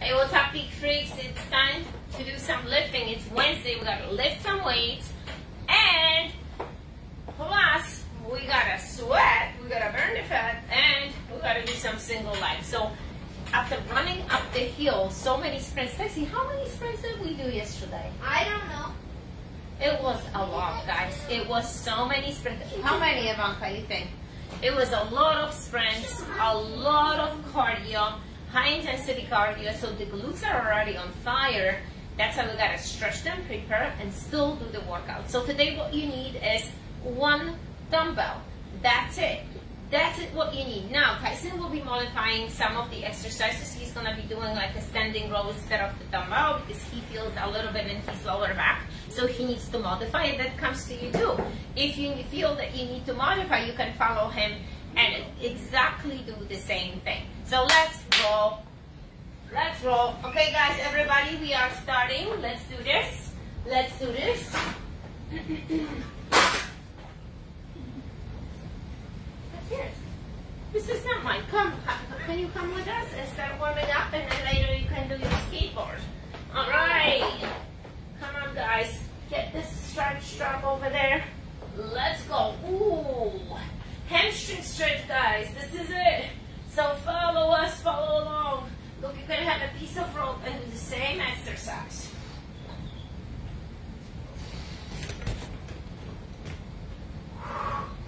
Hey, what's up, big freaks? It's time to do some lifting. It's Wednesday. We gotta lift some weights, and plus we gotta sweat. We gotta burn the fat, and we gotta do some single legs. So after running up the hill, so many sprints. Stacy, how many sprints did we do yesterday? I don't know. It was a lot, guys. It was so many sprints. How many, Evanka, you think? It was a lot of sprints, a lot of cardio, high intensity cardio. So the glutes are already on fire. That's how we gotta stretch them, prepare, and still do the workout. So today what you need is one dumbbell. That's it. That's it what you need. Now, Tyson will be modifying some of the exercises. He's gonna be doing like a standing row instead of the dumbbell because he feels a little bit in his lower back. So he needs to modify it. That comes to you too. If you feel that you need to modify, you can follow him and exactly do the same thing. So let's roll. Let's roll. Okay, guys, everybody, we are starting. Let's do this. Let's do this. This is not mine. Come, can you come with us and start warming up, and then later you can do your skateboard. All right. Come on, guys. Get this stretch strap over there. Let's go. Ooh. Hamstring stretch, guys. This is it. So follow us, follow along. Look, you're going to have a piece of rope and do the same exercise.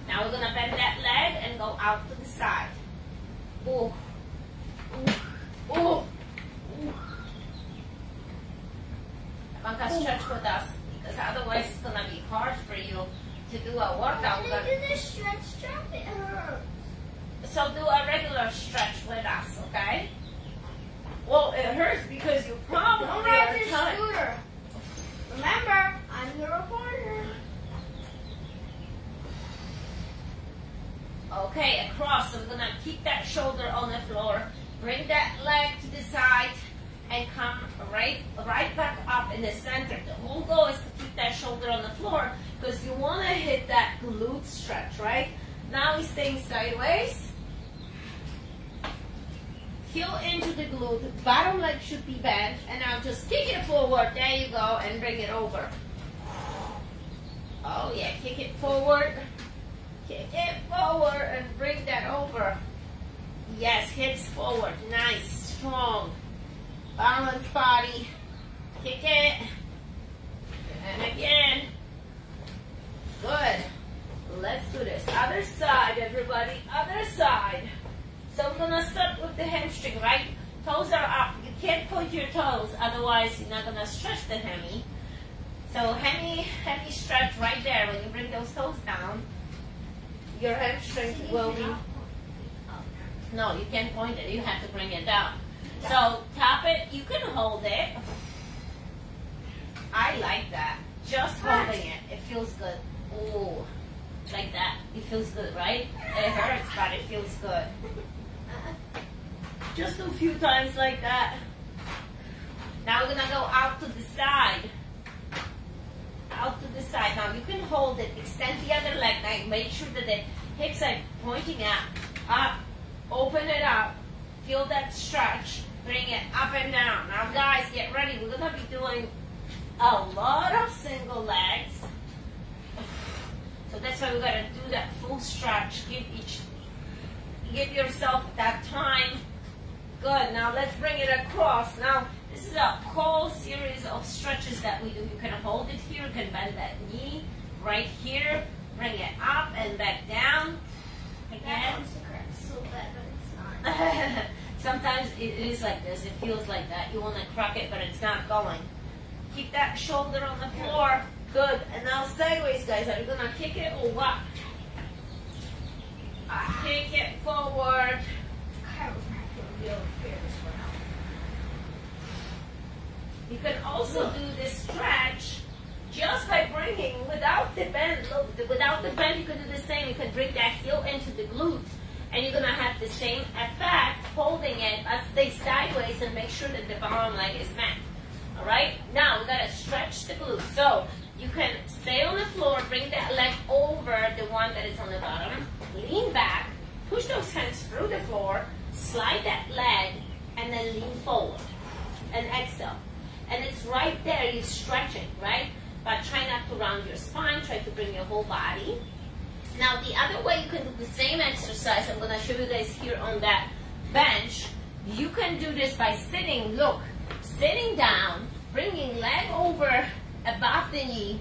Now we're going to bend that leg and go out to the side. Ooh. Ooh. Ooh. Ooh. Evanka, stretch with us because otherwise it's going to be hard for you to do a workout. When I do the stretch strap, it hurts. So do a regular stretch with us, okay? Well, it hurts because you probably Don't ride your tired. scooter. Remember, I'm your reporter. Okay, across. So we're gonna keep that shoulder on the floor. Bring that leg to the side and come right right back up in the center. The whole goal is to keep that shoulder on the floor because you wanna hit that glute stretch, right? Now we're staying sideways. Heel into the glute, bottom leg should be bent, and now just kick it forward. There you go, and bring it over. Oh yeah, kick it forward. Kick it forward and bring that over. Yes, hips forward. Nice, strong. Balanced body. Kick it. And again. Good. Let's do this. Other side, everybody. Other side. So I'm gonna start with the hamstring, right? Toes are up. You can't point your toes, otherwise you're not gonna stretch the hammy. So hammy, hammy stretch right there. When you bring those toes down, your hamstring will be. No, you can't point it. You have to bring it down. So tap it. You can hold it. I like that. Just holding it. It feels good. Ooh, like that. It feels good, right? It hurts, but it feels good. Just a few times like that. Now we're gonna go out to the side. Out to the side. Now you can hold it. Extend the other leg. Now make sure that the hips are pointing up, Up. Open it up. Feel that stretch. Bring it up and down. Now guys, get ready. We're gonna be doing a lot of single legs. So that's why we gotta do that full stretch. Give each, give yourself that time. Good. Now let's bring it across. Now this is a whole series of stretches that we do. You can hold it here. You can bend that knee right here. Bring it up and back down. Again. so bad, but it's not. Sometimes it is like this. It feels like that. You want to crack it, but it's not going. Keep that shoulder on the floor. Good. And now sideways, guys. Are you gonna kick it or what? Kick it forward. You can also do this stretch just by bringing without the bend. Without the bend, you can do the same. You can bring that heel into the glute, and you're gonna have the same effect holding it, but stay sideways and make sure that the bottom leg is bent. All right. Now we gotta stretch the glute. So you can stay on the floor, bring that leg over the one that is on the bottom, lean back, push those hands through the floor, slide that leg, and then lean forward. and exhale. And it's right there, you're stretching, right? But try not to round your spine, try to bring your whole body. Now the other way you can do the same exercise, I'm gonna show you guys here on that bench. You can do this by sitting, look, sitting down, bringing leg over above the knee.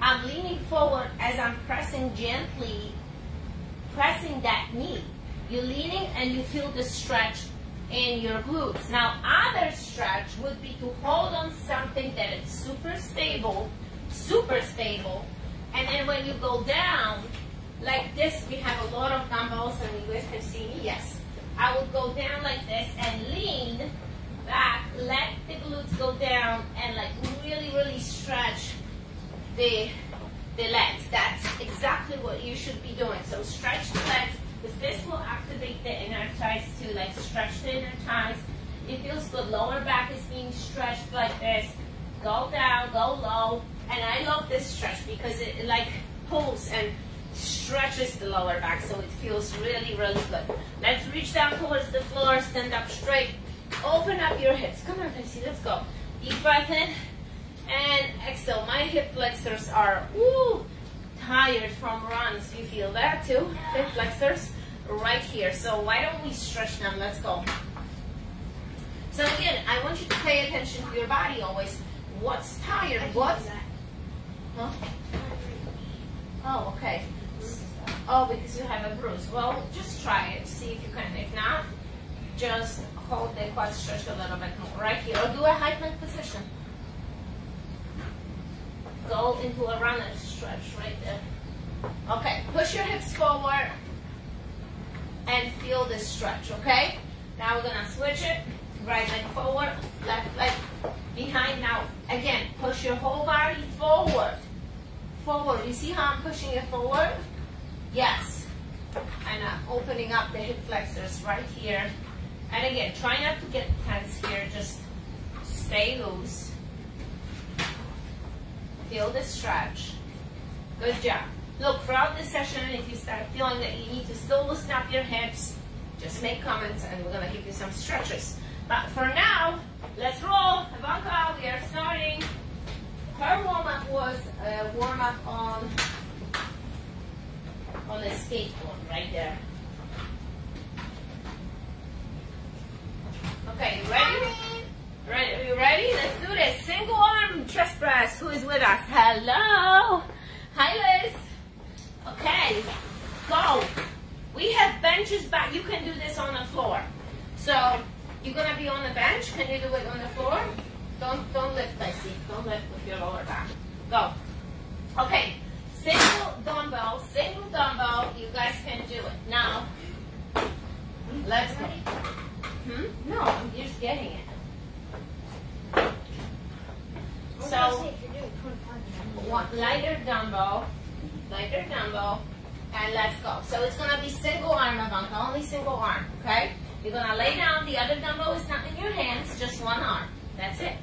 I'm leaning forward as I'm pressing gently, pressing that knee. You're leaning and you feel the stretch in your glutes. Now, other stretch would be to hold on something that is super stable, super stable, and then when you go down, like this, we have a lot of dumbbells, and you guys can see me, yes. I would go down like this and lean back, let the glutes go down, and like really, really stretch the, the legs. That's exactly what you should be doing. So stretch the legs, because this will activate the inner thighs to like stretch the inner thighs. It feels good. Lower back is being stretched like this. Go down, go low. And I love this stretch because it like pulls and stretches the lower back so it feels really, really good. Let's reach down towards the floor, stand up straight. Open up your hips. Come on, Casey, let's go. Deep breath in and exhale. My hip flexors are woo, tired from runs. You feel that too? Hip flexors right here. So why don't we stretch them? Let's go. So again, I want you to pay attention to your body always. What's tired? What's huh? Oh, okay. Oh, because you have a bruise. Well, just try it. See if you can. If not, just hold the quad stretch a little bit more right here. Or do a high plank position. Go into a runner stretch right there. Okay, push your hips forward and feel this stretch, okay? Now we're gonna switch it. Right leg forward, left leg behind. Now, again, push your whole body forward. Forward. You see how I'm pushing it forward? Yes. And I'm opening up the hip flexors right here. And again, try not to get tense here. Just stay loose. Feel the stretch. Good job. Look, throughout this session, if you start feeling that you need to still loosen up your hips, just make comments and we're going to give you some stretches. But for now, let's roll. Evanka, we are starting. Her warm-up was a warm-up on on the skateboard right there. Okay, you ready? Ready? Are you ready? Let's do this. Single arm chest press. Who is with us? Hello. Hi, Liz. Okay, go. We have benches back. You can do this on the floor. So you're gonna be on the bench. Can you do it on the floor? Don't don't lift, Lacey. Don't lift with your lower back. Go. Okay. Single dumbbell, single dumbbell. You guys can do it. Now, let's go. Hmm? No, I'm just getting it. So, one lighter dumbbell, lighter dumbbell, and let's go. So it's gonna be single arm, Evanka, only single arm, okay? You're gonna lay down, the other dumbbell is not in your hands, just one arm. That's it.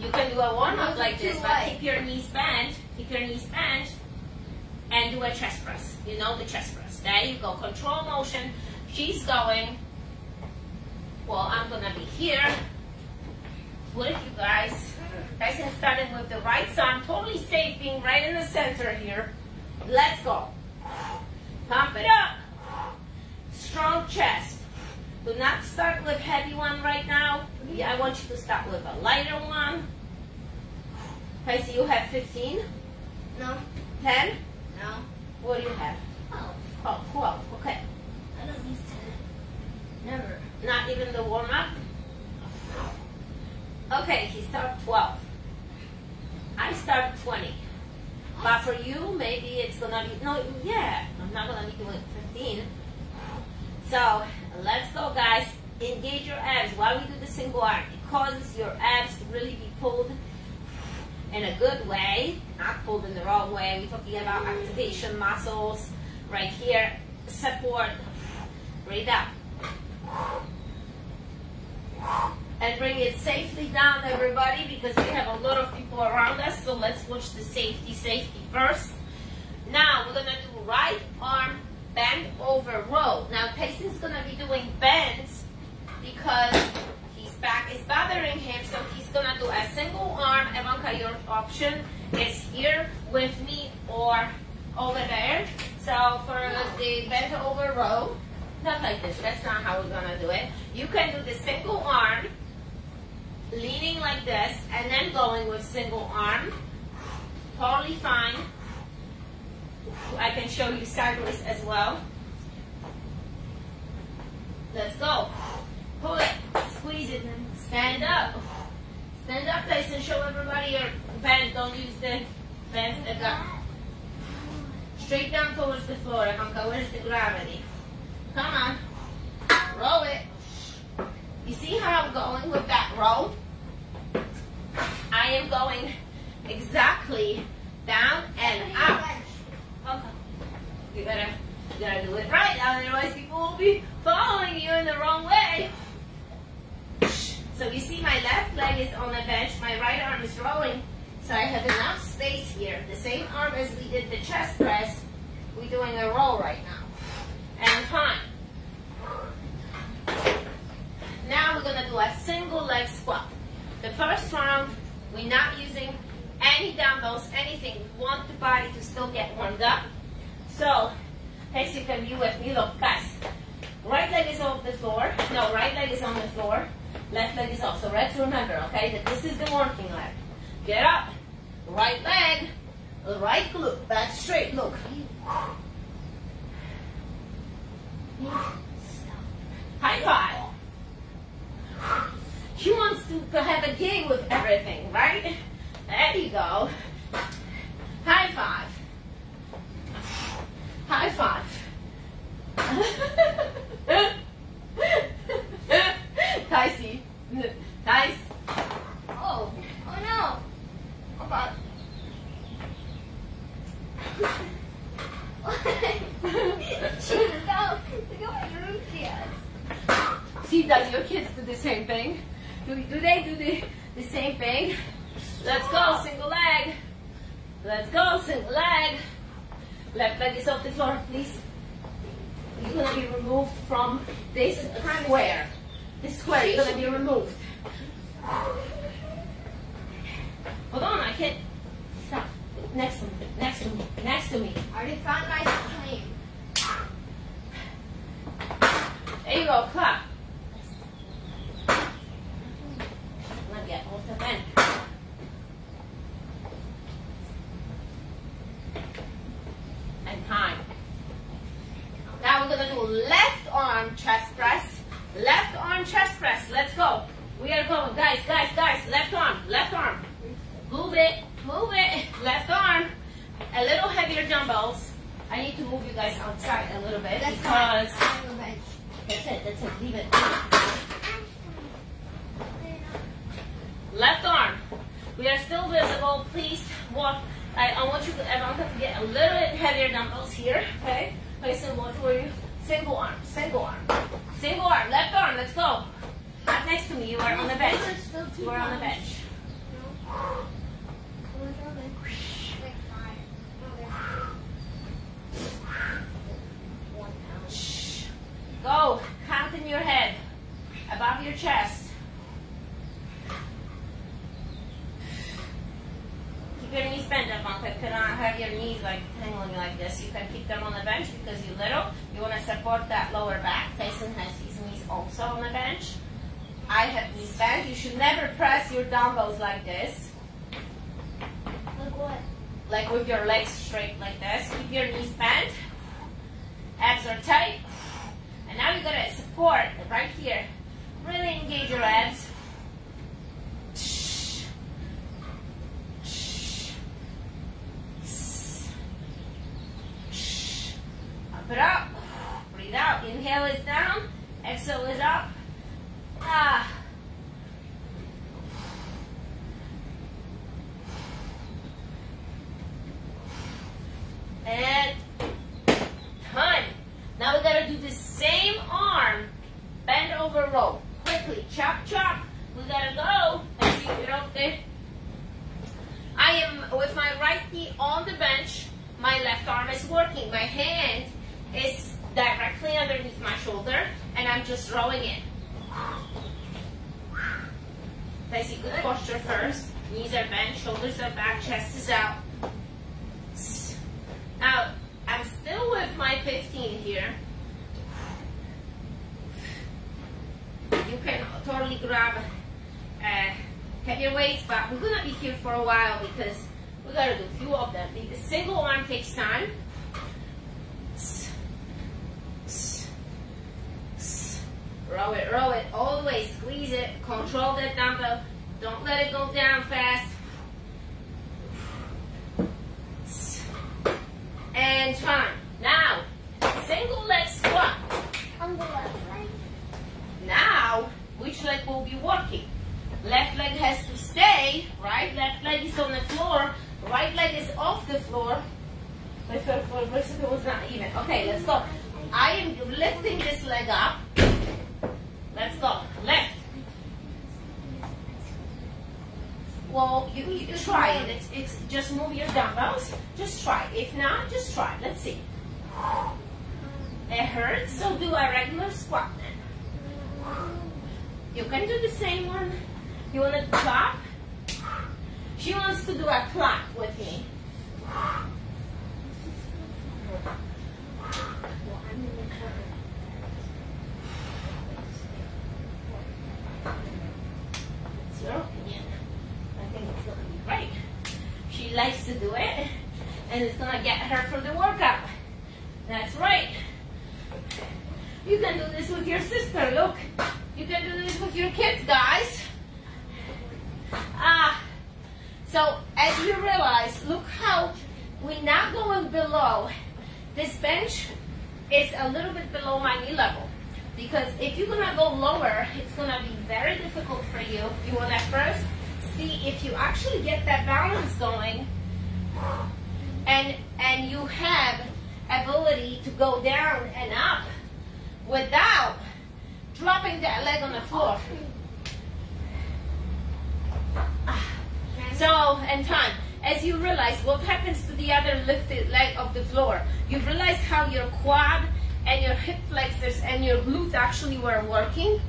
You can do a warm up like this, but keep your knees bent, keep your knees bent, and do a chest press. You know the chest press. There you go. Control motion. She's going. Well, I'm gonna be here with you guys. Guys can start it with the right side. I'm totally safe being right in the center here. Let's go. Pump it up. Strong chest. Do not start with heavy one right now. I want you to start with a lighter one. Okay, so you have 15? No. 10? No. What do you have? Oh. Oh, 12. Okay. I don't use ten. Never. Not even the warm up? Okay, he started 12. I start 20. But for you, maybe it's gonna be, no, yeah, I'm not gonna be doing 15. So, let's go guys. Engage your abs while we do the single arm. It causes your abs to really be pulled in a good way, not pulled in the wrong way. We're talking about activation muscles right here. Support. Breathe out. And bring it safely down, everybody, because we have a lot of people around us. So let's watch the safety, safety first. Now we're gonna do right arm bend over row. Now Tyson's gonna be doing bends because his back is bothering him, so he's gonna do a single arm. Evanka, your option is here with me or over there. So for the bent over row, not like this, that's not how we're gonna do it. You can do the single arm, leaning like this, and then going with single arm. Totally fine. I can show you sideways as well. Let's go. Pull it, squeeze it, and stand up. Stand up, Tyson. Show everybody your bend. Don't use the bend. Straight down towards the floor, Evanka. Where's the gravity? Come on. Roll it. You see how I'm going with that roll? I am going exactly down and up. Okay. You better, you gotta do it right, otherwise people will be following you in the wrong way. So you see my left leg is on the bench, my right arm is rolling. So I have enough space here. The same arm as we did the chest press, we're doing a roll right now. And time. Now we're gonna do a single leg squat. The first round, we're not using any dumbbells, anything. We want the body to still get warmed up. So, as you can view with me, look guys, right leg is off the floor. No, right leg is on the floor. Left leg is off. So let's remember, okay, that this is the working leg. Get up, right leg, right glute, back straight, look. High five. She wants to have a gig with everything, right? There you go. High five. High five. Ticey. Tice. Oh, oh no. Oh God. She fell. Look at my room she has. See, does your kids do the same thing? Do, do they do the, the same thing? Let's go, single leg. Let's go, single leg. Left leg is off the floor, please. You're gonna be removed from this square. This square, you're gonna be removed. Hold on, I can't. Stop. Next to me, next to me, next to me. I already found my claim. There you go, clap. Now get off the bench. And time. Now we're gonna do left arm chest press. Left arm chest press. Let's go. We are going, guys, guys, guys. Left arm, left arm. Move it, move it. Left arm. A little heavier dumbbells. I need to move you guys outside a little bit That's because fine. I'm a bench. that's it, that's it. Leave it. Left arm. We are still visible. Please walk. I, I want you to, I want to get a little bit heavier dumbbells here. Okay? Okay, so what were you? Single arm, single arm. Single arm, left arm, let's go. Not next to me, you are on the bench. You are on the bench. Go. Count in your head. Above your chest. Keep your knees bent up, Uncle. Cannot have your knees like dangling like this. You can keep them on the bench because you're little. You want to support that lower back. Tyson has his knees also on the bench. I have knees bent. You should never press your dumbbells like this. Look what? like with your legs straight like this. Keep your knees bent. Abs are tight. And now you're gonna support right here. Really engage your abs. Up it up. Breathe out. Inhale is down. Exhale is up. Ah. And time. Now we gotta do the same arm. Bend over roll. Quickly. Chop, chop. We gotta go. Let's see, there. I am with my right knee on the bench. My left arm is working. My hand is directly underneath my shoulder, and I'm just rolling it. Basic good posture first. Knees are bent, shoulders are back, chest is out. Now, I'm still with my 15 here. You can totally grab uh, heavier weights, but we're gonna be here for a while because we gotta do a few of them. The single one takes time. Roll it, roll it all the way, squeeze it, control that dumbbell. Don't let it go down fast. And time. Now, single leg squat. On the left leg. Now, which leg will be working? Left leg has to stay, right? Left leg is on the floor. Right leg is off the floor. My foot for it was not even. Okay, let's go. I am lifting this leg up. Let's go. Left. Well, you, you try it. It's, it's just move your dumbbells. Just try. If not, just try. Let's see. It hurts, so do a regular squat then. You can do the same one. You want to clap? She wants to do a clap with me. It's your opinion. I think it's gonna be great. She likes to do it, and it's gonna get her for the workout. That's right. You can do this with your sister. Look, you can do this with your kids, guys. Ah, so as you realize, look how we're not going below. This bench is a little bit below my knee level. Because if you're gonna go lower, it's gonna be very difficult for you. You wanna first see if you actually get that balance going and and you have ability to go down and up without dropping that leg on the floor. So, and time. As you realize what happens to the other lifted leg of the floor, you realize how your quad and your hip flexors and your glutes actually were working.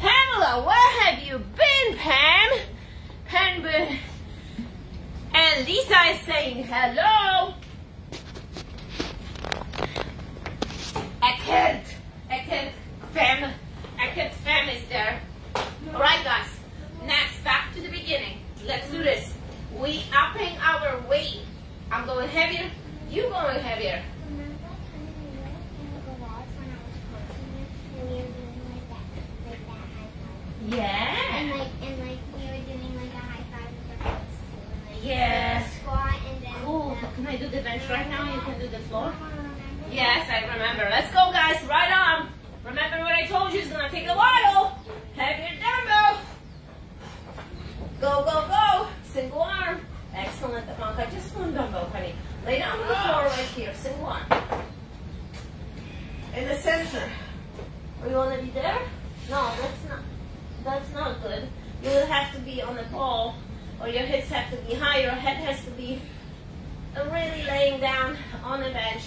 Pamela, where have you been, Pam? Pam, be- and Lisa is saying hello. Eckert, Eckert, Pam, I can't, Pam is there. All right, guys. Next, back to the beginning. Let's do this. We upping our weight. I'm going heavier. You going heavier. Remember in the garage when I was coaching we were doing like that, like that high five. Yeah. And like, and like we were doing like a high five with our fists too. Like, Yes. Squat and then. Cool. the- Can I do the bench right now? You can do the floor. Uh-huh, yes, I remember. Let's go, guys. Right on. Remember what I told you? It's gonna take a while. Have your dumbbell. Go, go, go. Single arm. Excellent, Evanka. Just one dumbbell, honey. Lay down on the ah. floor right here. Single arm. In the center. Or you wanna be there? No, that's not. That's not good. You will have to be on the ball, or your hips have to be high. Your head has to be uh, really laying down on the bench.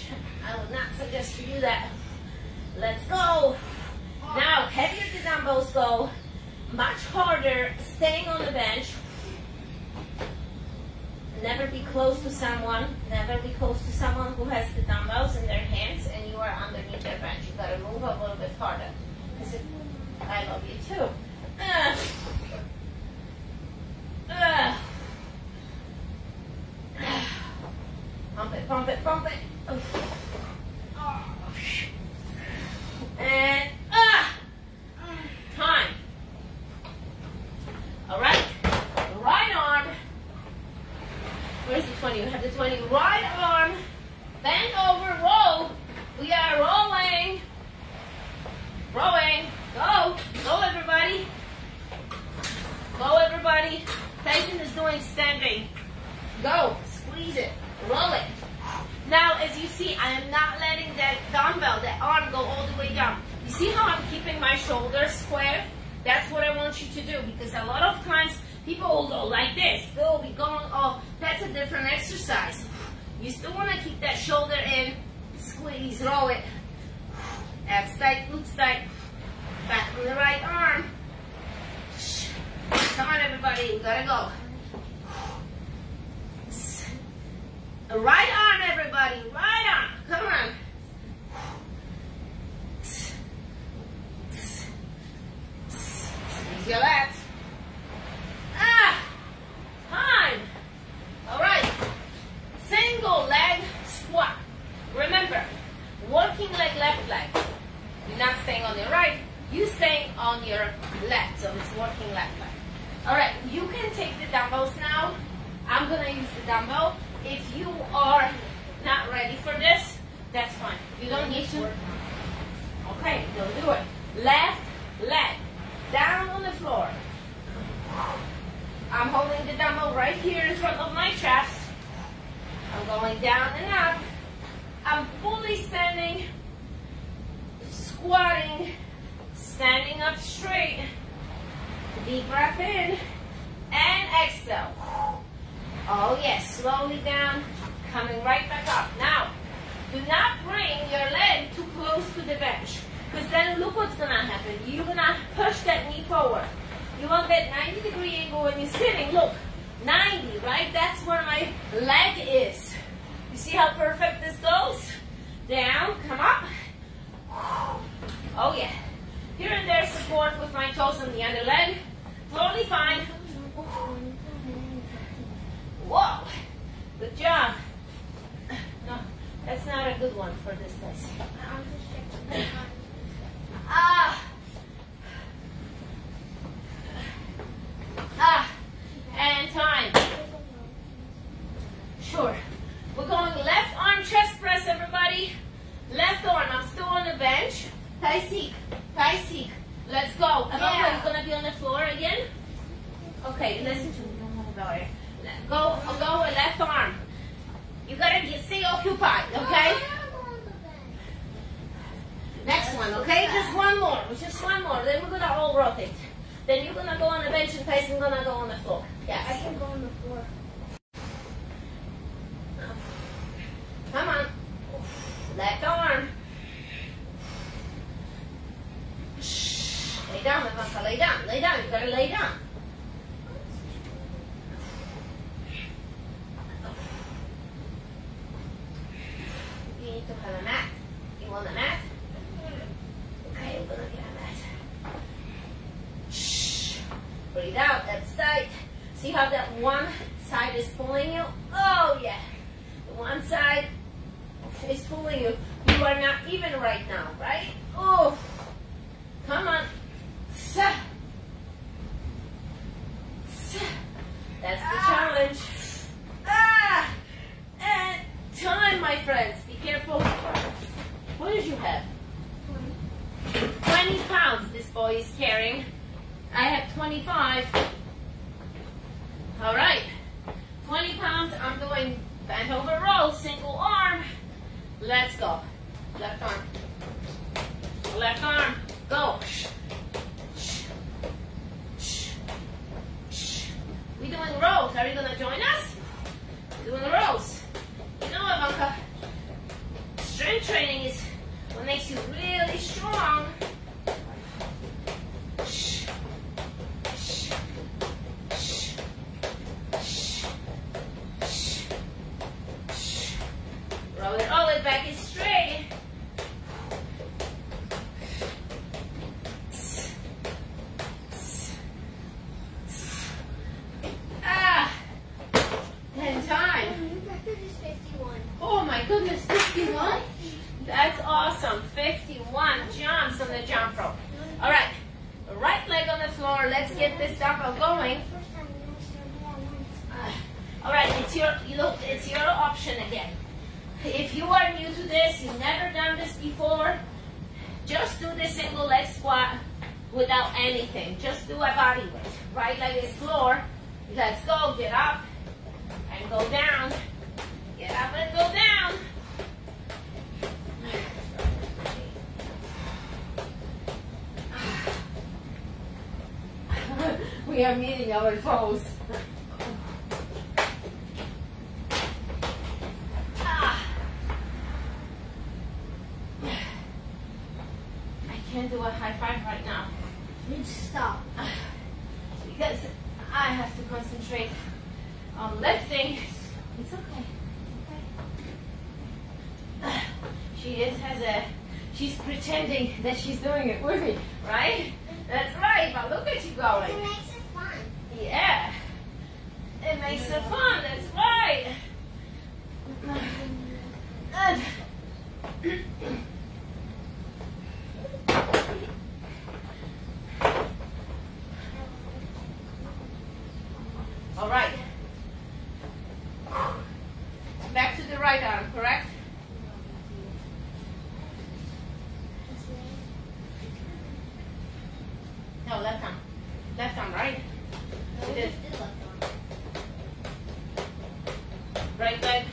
I would not suggest you do that. Let's go. Now, heavier the dumbbells go, much harder staying on the bench. Never be close to someone. Never be close to someone who has the dumbbells in their hands and you are underneath their bench. You gotta move a little bit farther. 'Cause it- I love you too. Pump it, pump it, pump it. And ah, time. All right, right arm. Where's the 20? We have the 20. Right arm, bend over, roll. We are rolling. Rolling. Go. Go, everybody. Go, everybody. Tyson is doing standing. Go. Squeeze it. Roll it. Now, as you see, I am not letting that dumbbell, that arm go all the way down. You see how I'm keeping my shoulders square? That's what I want you to do because a lot of times people will go like this. They'll be going, oh, that's a different exercise. You still want to keep that shoulder in, squeeze, roll it. Abs tight, glutes tight. Back on the right arm. Come on, everybody. We gotta go. Right arm, everybody. Right arm. Come on. Squeeze your lats. Ah! Time. All right. Single leg squat. Remember, working leg, left leg. You're not staying on your right. You staying on your left. So it's working left leg. All right. You can take the dumbbells now. I'm gonna use the dumbbell. If you are not ready for this, that's fine. You don't need to. Okay, don't do it. Left leg down on the floor. I'm holding the dumbbell right here in front of my chest. I'm going down and up. I'm fully standing, squatting, standing up straight. Deep breath in and exhale. Oh yes, slowly down, coming right back up. Now, do not bring your leg too close to the bench. Because then look what's gonna happen. You're gonna push that knee forward. You want that 90 degree angle when you're sitting. Look, 90, right? That's where my leg is. You see how perfect this goes? Down, come up. Oh yeah. Here and there support with my toes on the other leg. Totally fine. Whoa, good job. No, that's not a good one for this place. Roll it all back is straight. Ah, ten time. New record is 51. Oh my goodness, 51? That's awesome. 51 jumps on the jump rope. All right, right leg on the floor. Let's get this dumbbell going. First time you guys started at once. Uh, all right, it's your you look, it's your option again. If you are new to this, you've never done this before, just do the single leg squat without anything. Just do a body weight. Right leg is floor. Let's go. Get up and go down. Get up and go down. we are meeting our foes. Ah. I can't do a high five right now You need to stop. because I have to concentrate on lifting. It's okay. okay. She is has a she's pretending that she's doing it. With me, right? That's right, but look at you It going. makes it fun. Yeah. It makes it fun, that's right. Uh, All right. Back to the right arm, correct? No, left arm. Left arm, right? No, It is. just the left arm. Right leg,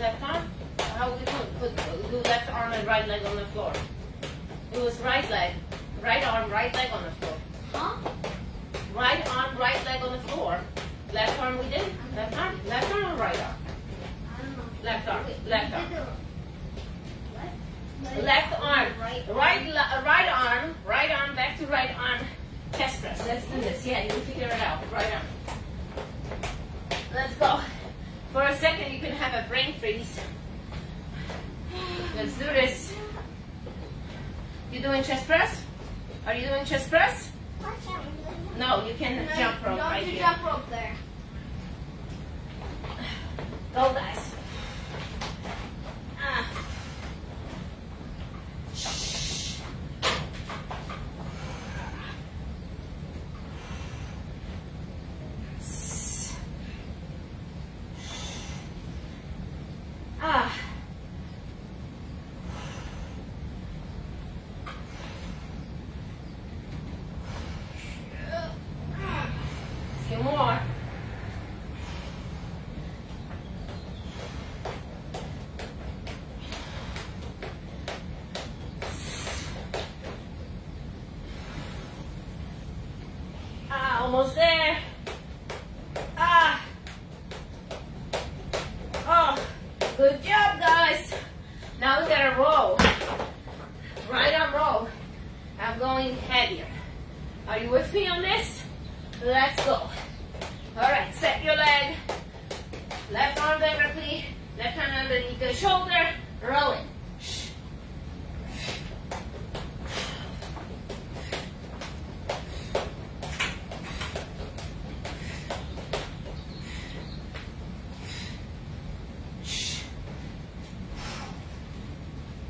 left arm. How we put, put do left arm and right leg on the floor. It was right leg, right arm, right leg on the floor. Huh? Right arm, right Left arm we did. Left arm, left arm or right arm? Left arm, left arm. Left? Arm, Right. right, uh, right arm, right arm, back to right arm, chest press. Let's do this. Yeah, you figure it out. Right arm. Let's go. For a second, you can have a brain freeze. Let's do this. You doing chest press? Are you doing chest press? No, you can jump rope Don't right here. jump rope there. Go, guys. Ah. Ah. Few more. Ah, almost there. Ah. Oh, good job, guys. Now we gotta roll. Right arm roll. I'm going heavier. Are you with me on this? Let's go. All right, set your leg. Left arm directly. Left hand underneath the shoulder. Rolling.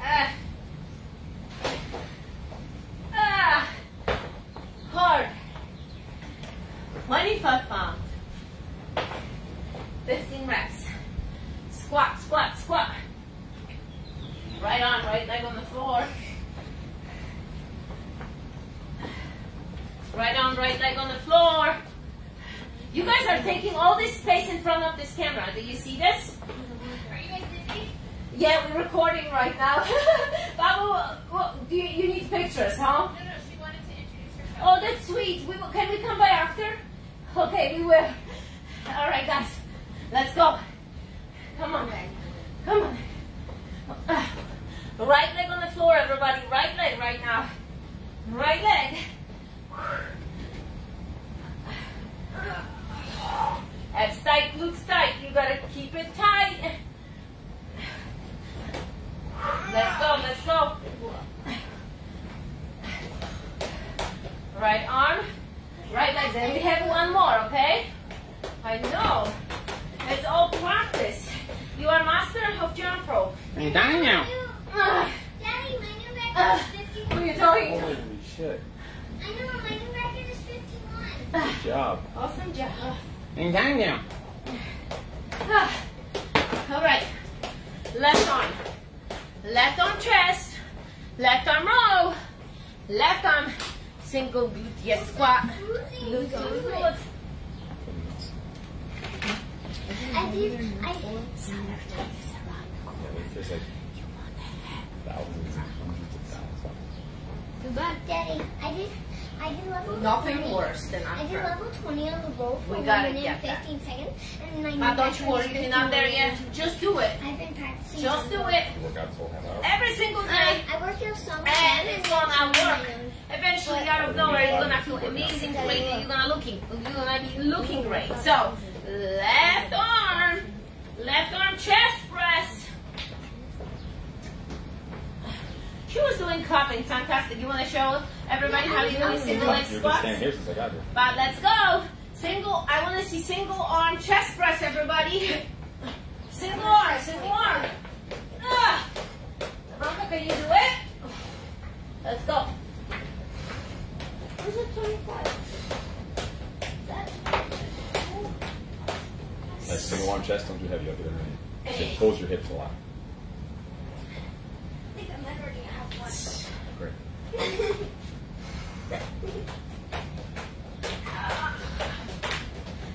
Ah. Ah. Hard. 25 pounds. 15 reps. Squat, squat, squat. Right arm, right leg on the floor. Right arm, right leg on the floor. You guys are taking all this space in front of this camera. Do you see this? Are you guys busy? Yeah, we're recording right now. Babu, well, do you, you need pictures, huh? No, no, she wanted to introduce herself. Oh, that's sweet. We will, can we come by after? Okay, we will. All right, guys, let's go. Come on, man. come on. Right leg on the floor, everybody. Right leg right now. Right leg. Abs tight, glutes tight. You gotta keep it tight. Let's go, let's go. Right arm, right leg. Then we have one more, okay? I know. It's all practice. You are master of jump rope. Hey, Daniel. Ah, Daddy, my new record ah, is 51. what are you talking? Holy shit. I know, my new record is 51. Good job. Awesome job. Hey, Daniel. Ah. All right. Left arm. Left arm chest. Left arm row. Left arm single gluteus squat. Glutes, glutes, glutes. I did, I There's like thousands and hundreds of thousands. Too bad. Daddy, I did, I did level Nothing 20. worse than I did after. level 20 on the roll for We gotta minute get and that. 15 seconds. And then I But don't you worry, you're not there yet, just do it. I've been practicing. Just do it You work out this whole half hour. every single the- day. I, I work out so much. And it's gonna work. own. Eventually, out of nowhere, you're gonna feel amazing, great, and you're gonna looking, you're gonna be looking great. So, left arm, left arm chest press. She was doing cupping, fantastic. You wanna show everybody how you do You single leg squats? stand here since I. But let's go. Single, I wanna see single arm chest press, everybody. Single arm, single arm. Ah. Veronica, can you do it? Let's go. Where's the 25? That's Nice single arm chest, don't do heavy, it right. It pulls your hips a lot. I think I might already have one. Great.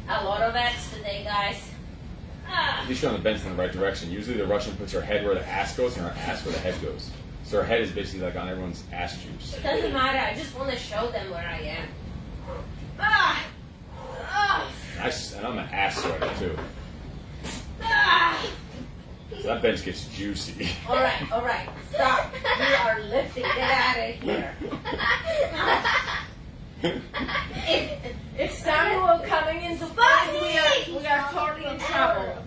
A lot of X today, guys. You're on the bench in the right direction. Usually the Russian puts her head where the ass goes and her ass where the head goes. So her head is basically like on everyone's ass juice. It doesn't matter. I just want to show them where I am. Ah. Ah. I and I'm an ass sweater too. Ah. So that bench gets juicy. All right, all right. Stop. We are lifting. Get out of here. If, if Samuel coming into play, we are, we are totally in trouble.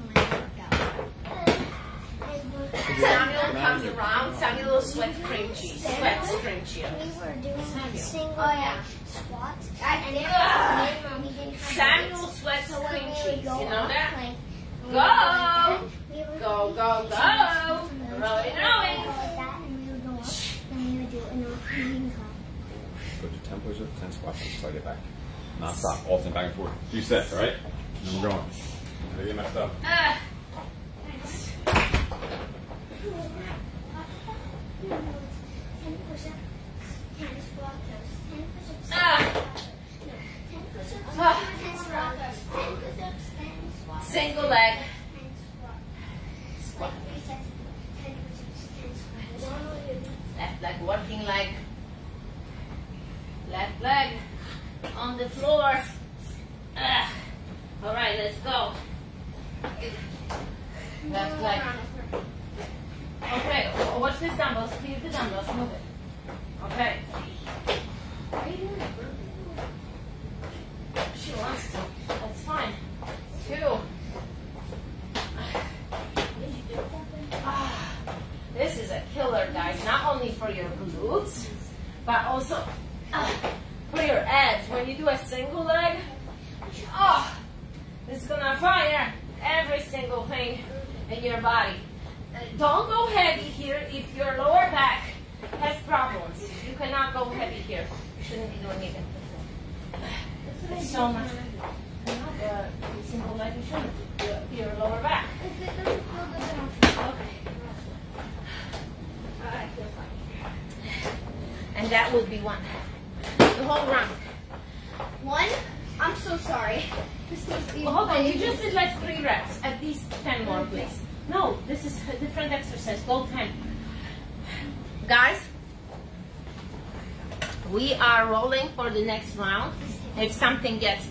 Samuel comes around. Samuel sweat cream cheese. Sweats cream cheese. We were doing Samuel. single Oh, yeah. squats. I and think- then me and mommy didn't have Samuel weights. sweats So when cream we would cheese. You go know up, that? like, we would Go. we would Go, do go, cheese go. and then Rolling, we would rolling. go like that, and we would go up, and we would do an opening cup. Go to 10 push-ups, 10 squats, and slide it back. Non-stop, alternate back and forth. Two sets, all right? And then we're going. Gotta get messed up. Ah. Ten Ah. Single leg. squat. Like. Left leg working leg. Left leg on the floor. Ah. All right, let's go. Left leg. Okay, watch this dumbbells? Keep the dumbbells, move it. Okay. She wants to. That's fine. Two. Ah, this is a killer, guys. Not only for your glutes, but also ah, for your abs. When you do a single leg, oh, this is gonna fire every single thing in your body. Uh, Don't go heavy here if your lower back has problems. You cannot go heavy here. You shouldn't be doing it. It's so much. No, but the single leg, you shouldn't. Your, your lower back. If it doesn't feel good, then I'll feel Okay. I feel fine. And that would be one. The whole round. One? I'm so sorry. This needs to be Well, hold on, you just did like three reps. At least ten more, please. No, this is a different exercise. Go ten. Guys, we are rolling for the next round. Something gets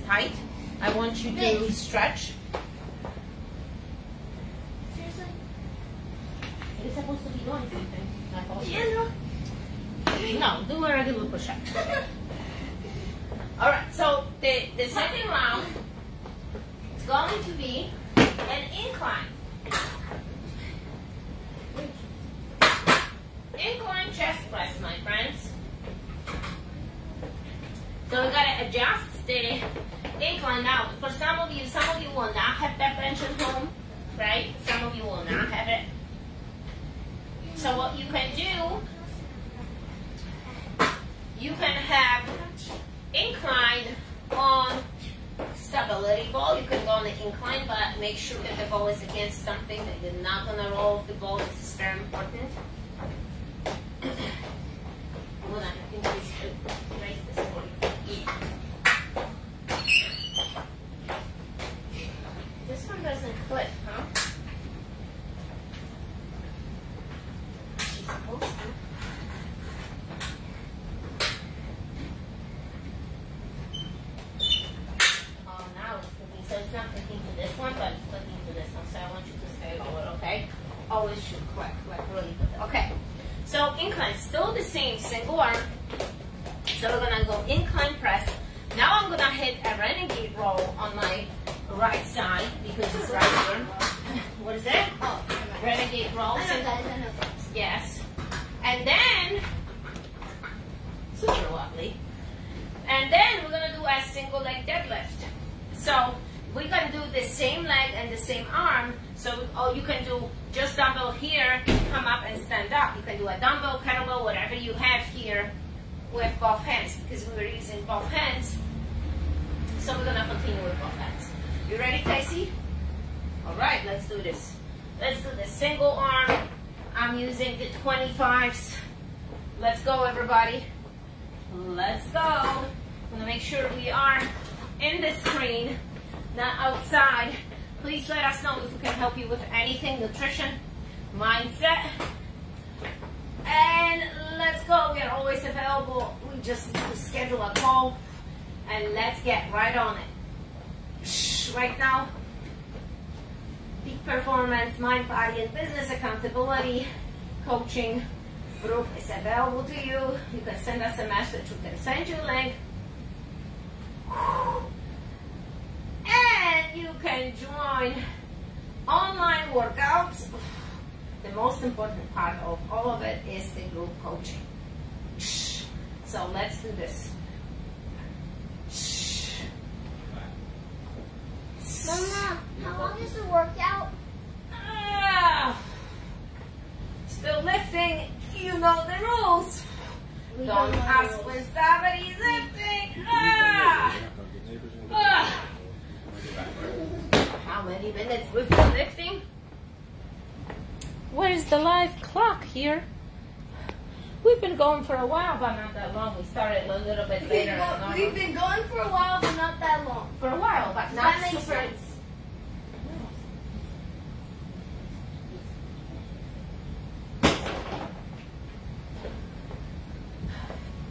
us a message. We can send you a link. And you can join online workouts. The most important part of all of it is the group coaching. So let's do this. Mama, how long is the workout? Ah, still lifting. You know the rules. We Don't know the ask rules. when somebody's lifting. Ah. Ah. How many minutes we've been lifting? Where's clock here? We've been going for a while, but not that long. We started a little bit later. go- we've been going for a while, but not that long. for a while, but not that super. sense?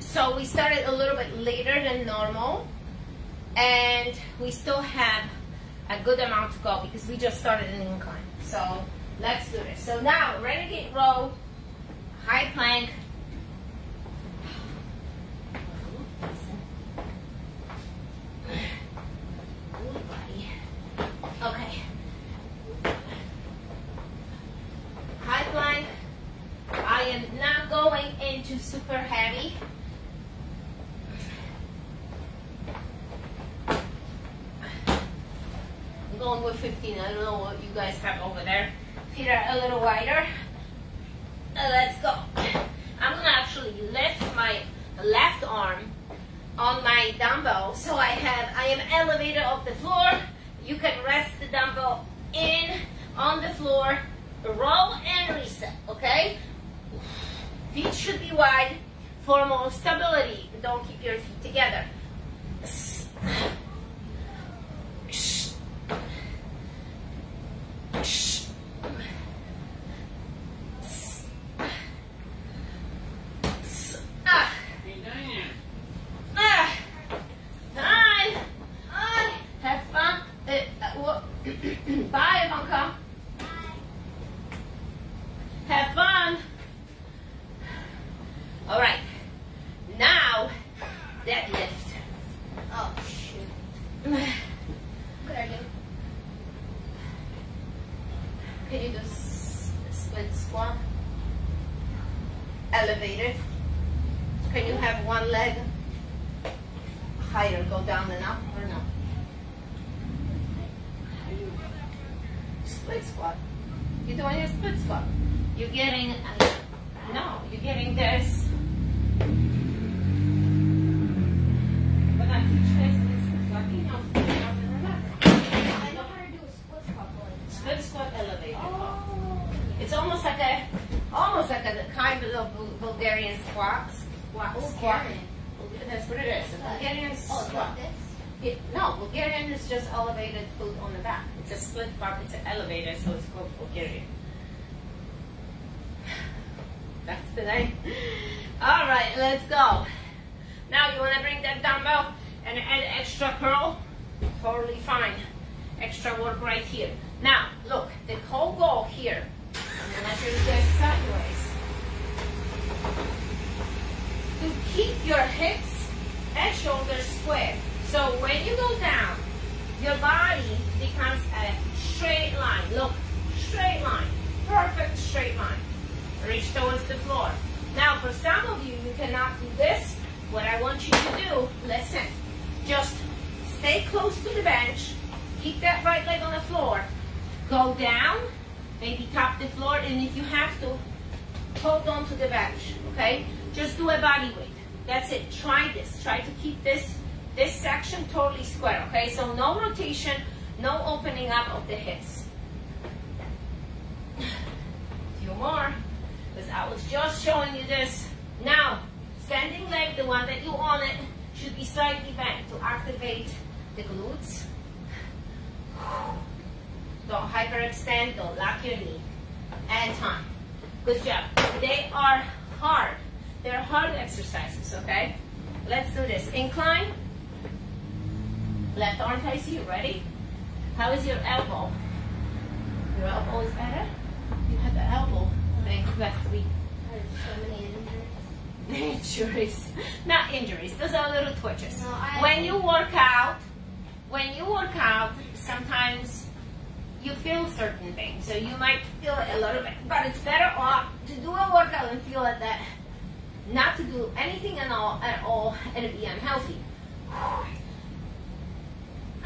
So we started a little bit later than normal, and we still have a good amount to go because we just started an incline. So let's do this. So now, renegade row, high plank. Okay. High plank. I am not going into super heavy. I'm going with 15. I don't know what you guys have over there. Feet are a little wider. Uh, let's go. I'm gonna actually lift my left arm on my dumbbell. So I have, I am elevated off the floor. You can rest the dumbbell in on the floor, roll and reset, okay? Feet should be wide for more stability. Don't keep your feet together. Ah. Ah. Time. Ah. Have fun. Uh, uh, wha- Bye, Evanka. Have fun. All right. Now, deadlift. Oh, shoot. Good idea. Can you do s- split squat? Elevated. Can you have one leg higher, go down and up, or no? Split squat. You're doing your split squat. You're getting, uh, no, you're getting this. But I teach this, squat. I to do a split squat. Split squat elevated. Oh. It's almost like a, almost like a kind of Bul- Bulgarian squat. Squat. squat. Bulgarian. That's what it is. A Bulgarian Oh, squat. no, Bulgarian is just elevated foot on the back. A split bar. It's an elevator, so it's called Bulgarian. That's the name. All right, let's go. Now you want to bring that dumbbell and add extra curl. Totally fine. Extra work right here. Now, look, the whole goal here. I'm gonna you guys sideways. To keep your hips and shoulders square. So when you go down, your body becomes a straight line. Look, straight line, perfect straight line. Reach towards the floor. Now, for some of you, you cannot do this. What I want you to do, listen, just stay close to the bench, keep that right leg on the floor, go down, maybe tap the floor, and if you have to, hold on to the bench, okay? Just do a body weight. That's it. Try this. Try to keep this this section totally square, okay? So no rotation, no opening up of the hips. Few more, because I was just showing you this. Now, standing leg, the one that you on it, should be slightly bent to activate the glutes. Don't hyperextend, don't lock your knee. And time. Good job. They are hard. They're hard exercises, okay? Let's do this. Incline. Left arm you. Ready? How is your elbow? Your elbow is better? You had the elbow. You, last week. I have so many injuries. Injuries. Not injuries. Those are little twitches. No, when you work out, when you work out, sometimes you feel certain things. So you might feel it a little bit, but it's better off to do a workout and feel it that not to do anything at all at all and be unhealthy.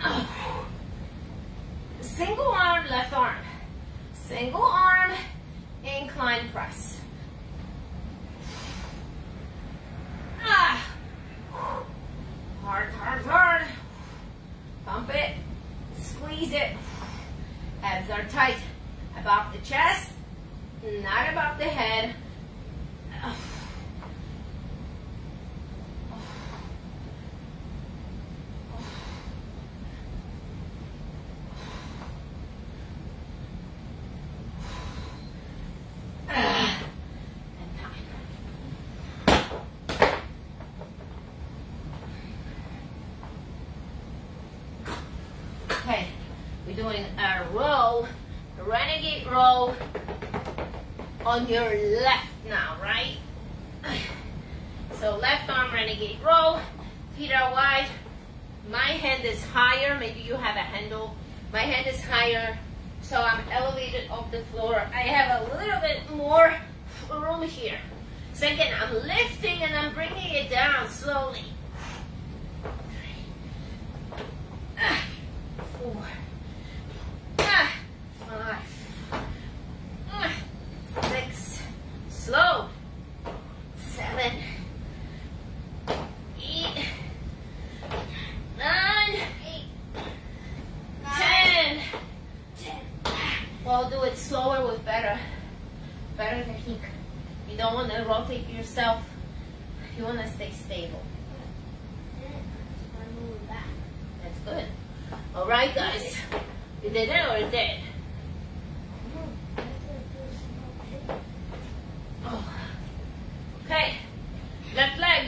Single arm, left arm. Single arm, incline press. Ah. Hard, hard, hard. Pump it. Squeeze it. Abs are tight. Above the chest, not above the head. 女儿。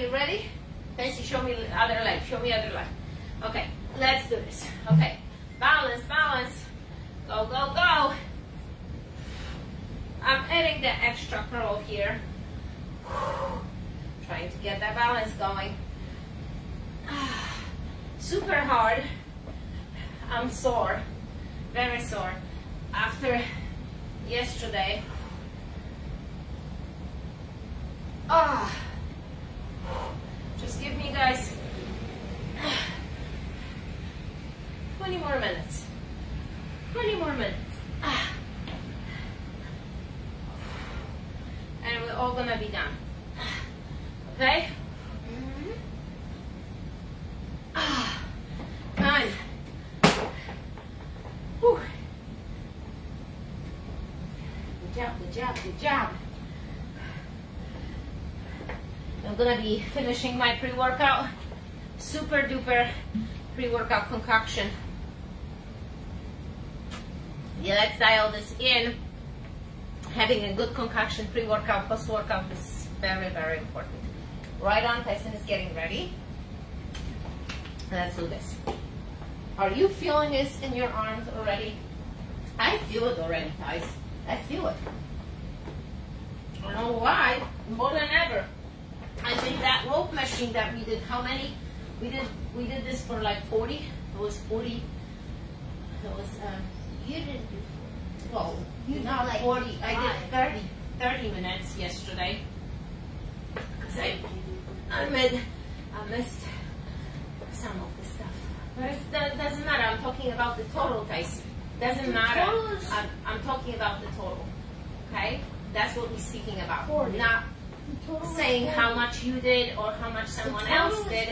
you ready? Fancy, show me other leg. Show me other leg. Okay, let's do this. Okay. Balance, balance. Go, go, go. I'm adding the extra curl here. Trying to get that balance going. Super hard. I'm sore. Very sore. After yesterday. Ah. Me guys 20 more minutes. 20 more minutes. Ah. And we're all gonna be done. Okay? Ah. Time. Whew. Good job, good job, good job. I'm gonna be finishing my pre-workout. Super duper pre-workout concoction. Yeah, let's dial this in. Having a good concoction pre-workout, post-workout is very, very important. Right on, Tyson is getting ready. Let's do this. Are you feeling this in your arms already? I feel it already, guys. I feel it. I don't know why, more than ever. I think that rope machine that we did, how many? We did we did this for like 40. It was 40 It was, um, You didn't do well, You not like 40, I five. did 30, 30 minutes yesterday. Because I, I, made, I missed some of the stuff. But it doesn't matter. I'm talking about the total, guys. Doesn't The matter. I'm, I'm talking about the total. Okay? That's what we're speaking about. 40. Not The total was saying how much you did or how much someone else did.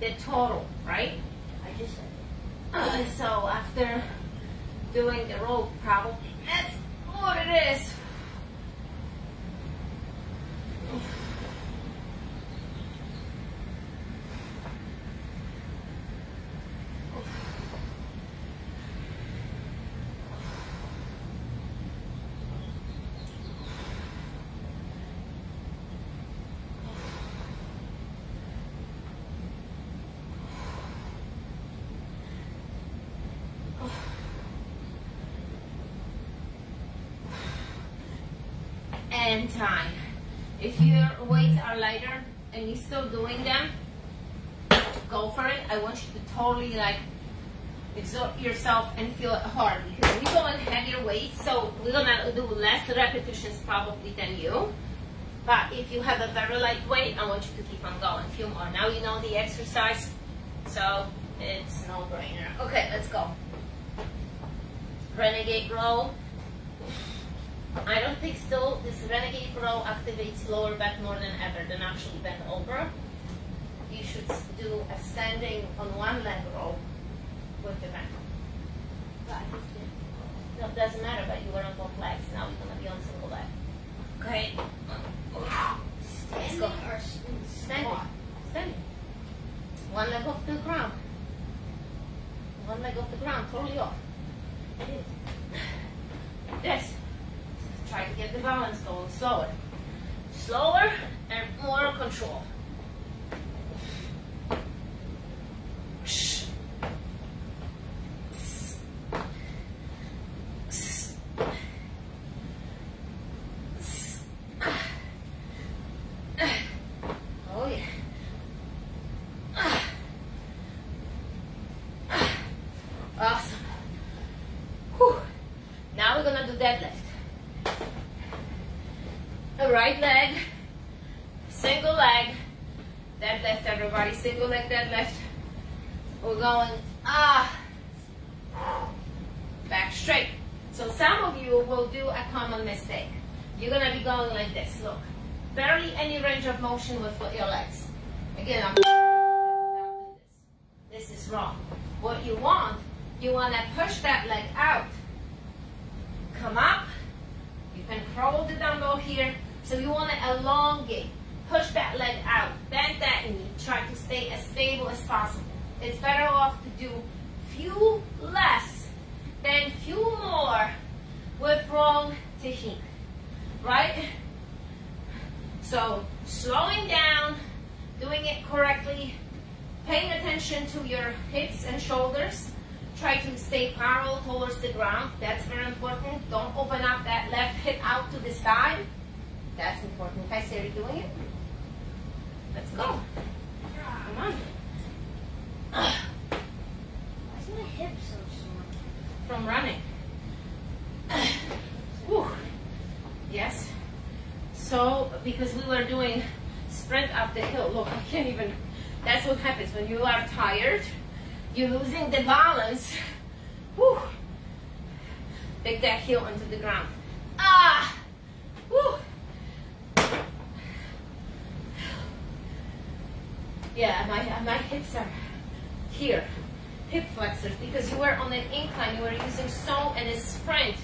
The total, right? I just said Uh, so after doing the rope, probably that's what it is. and time. If your weights are lighter and you're still doing them, go for it. I want you to totally like exert yourself and feel it hard because we go in heavier weights, so we're gonna do less repetitions probably than you. But if you have a very light weight, I want you to keep on going. Few more. Now you know the exercise, so it's no brainer. Okay, let's go. Renegade row. I don't think still this renegade row activates lower back more than ever than actually bend over. You should do a standing on one leg row with the back. but I just did. No, it doesn't matter, but you were on both legs. Now you're gonna be on single leg. Okay. Let's Standing go. Standing. Standing. One leg off the ground. One leg off the ground, totally off. It is. This. Try to get the balance going slower. Slower and more control. Oh yeah. Awesome. Whew. Now we're gonna do deadlift. The right leg, single leg, deadlift everybody, single leg deadlift. We're going ah back straight. So some of you will do a common mistake. You're gonna be going like this. Look, barely any range of motion with your legs. Again, I'm. This. This is wrong. What you want, you want to push that leg out. Come up. You can curl the dumbbell here. So you want to elongate. Push that leg out. Bend that knee. Try to stay as stable as possible. It's better off to do few less than few more with wrong technique. Right? So slowing down, doing it correctly, paying attention to your hips and shoulders. Try to stay parallel towards the ground. That's very important. Don't open up that left hip out to the side. That's important. Okay, so you're doing it. Let's go. Come on. Why's my hip so sore? From running. Whew. Yes. So, because we were doing sprint up the hill. Look, I can't even. That's what happens when you are tired. You're losing the balance. Whew. Take that heel onto the ground. Ah! Whew. Yeah, my, my hips are here. Hip flexors because you were on an incline. You were using so and a sprint.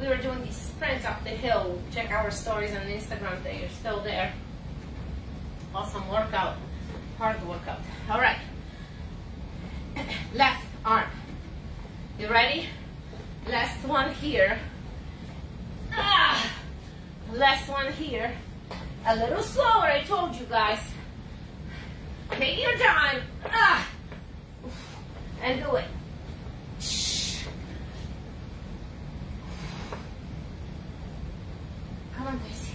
We were doing these sprints up the hill. Check our stories on Instagram. They are still there. Awesome workout. Hard workout. All right. Left arm. You ready? Last one here. Ah! Last one here. A little slower, I told you guys. Take your time. Ah! and do it. Come on, guys.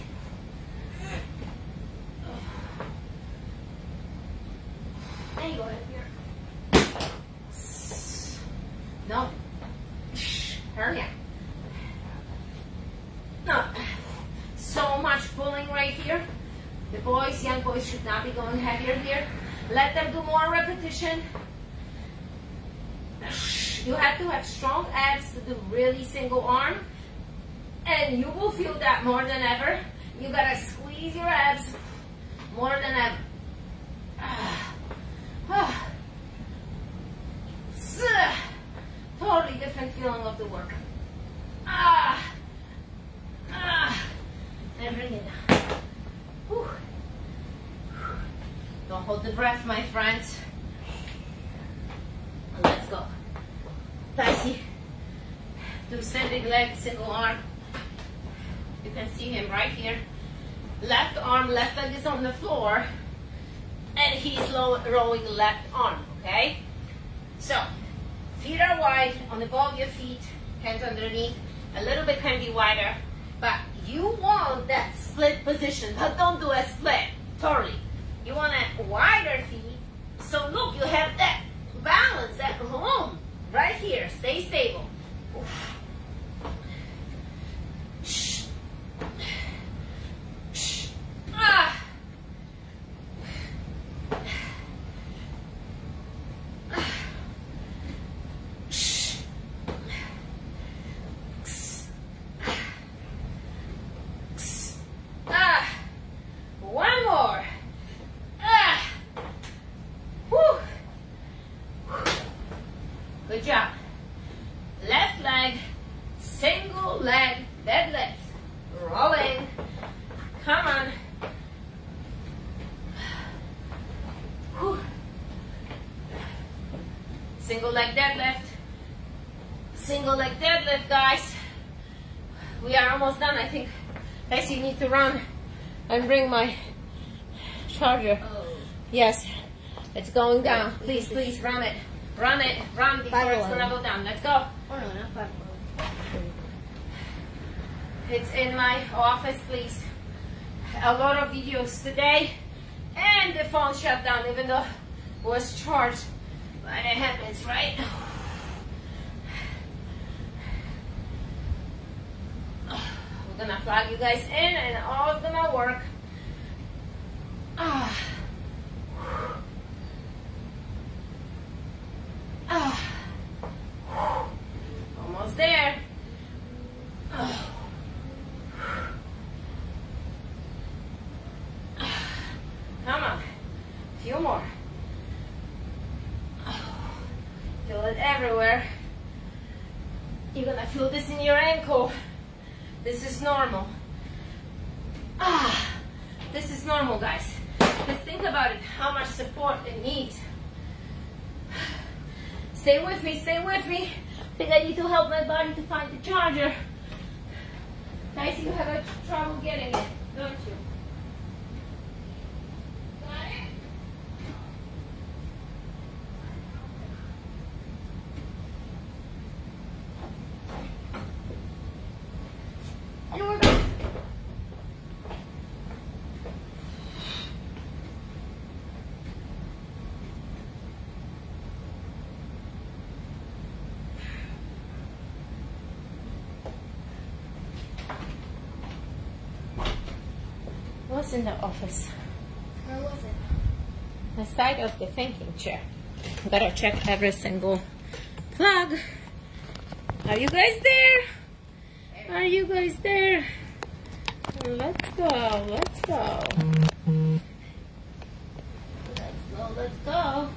There you go. No. Hurry up. No. So much pulling right here. The boys, young boys, should not be going heavier here. Let them do more repetition. Have strong abs to do really single arm. And you will feel that more than ever. You gotta squeeze your abs more than ever. Totally different feeling of the work. And bring it down. Don't hold the breath, my friends. Let's go. Taisi. Do leg, single arm. You can see him right here. Left arm, left leg is on the floor. And he's low, rowing left arm, okay? So, feet are wide on the ball of your feet, hands underneath. A little bit can be wider, but you want that split position, but don't do a split, totally. You want a wider feet. So look, you have that balance at home, right here. Stay stable. Shh. Shh. Ah. Shh. Ah. One more. Ah. Whew. Good job. Left leg, single leg, deadlift. Rolling. Come on. Whew. Single leg deadlift. Single leg deadlift, guys. We are almost done. I think Casey need to run and bring my charger. Oh. Yes, it's going down. Please, please run it. Run it. Run before it's gonna go down. Let's go. Oh no, not five. It's in my office, please. A lot of videos today, and the phone shut down, even though it was charged. But it happens, right? We're gonna plug you guys in, and all is gonna work. Ah. Ah. Almost there. Ah. Come on. A Few more. Feel it everywhere. You're gonna feel this in your ankle. This is normal. Ah, this is normal, guys. Just think about it, how much support it needs. Stay with me, stay with me. I think I need to help my body to find the charger. Guys, you have trouble getting it, don't you? In the office? Where was it? The side of the thinking chair. Gotta check every single plug. Are you guys there? Are you guys there? Let's go, let's go. Let's go, let's go.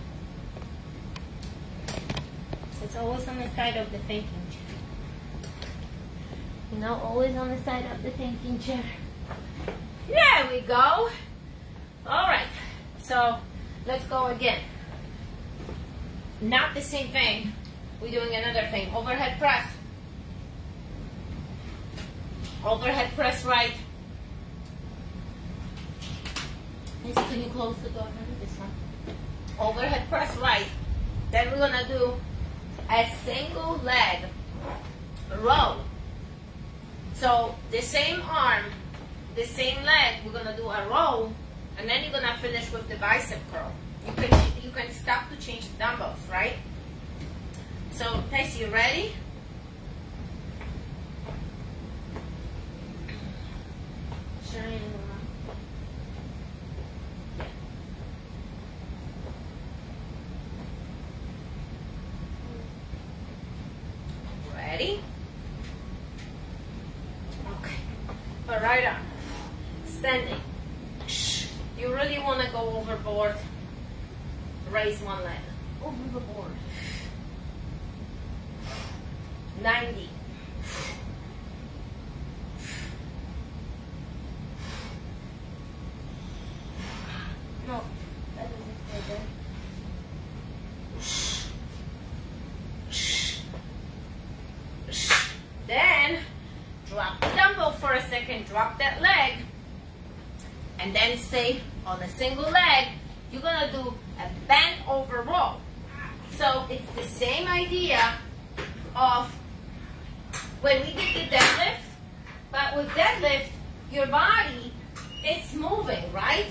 It's always on the side of the thinking chair. You know, always on the side of the thinking chair. There we go. All right, so let's go again. Not the same thing. We're doing another thing. Overhead press. Overhead press right. Can you close the door? This one. Overhead press right. Then we're gonna do a single leg row. So the same arm, the same leg, we're gonna do a row, and then you're gonna finish with the bicep curl. You can you can stop to change the dumbbells, right? So, Tacy, you ready? Shine. Ready? Okay. But right arm. Standing. Shh. You really want to go overboard. Raise one leg. Over the board. 90. No, that doesn't feel good. Then drop the dumbbell for a second, drop that leg, and then stay on a single leg. You're gonna do a bend over row. So it's the same idea of when we did the deadlift, but with deadlift, your body it's moving, right?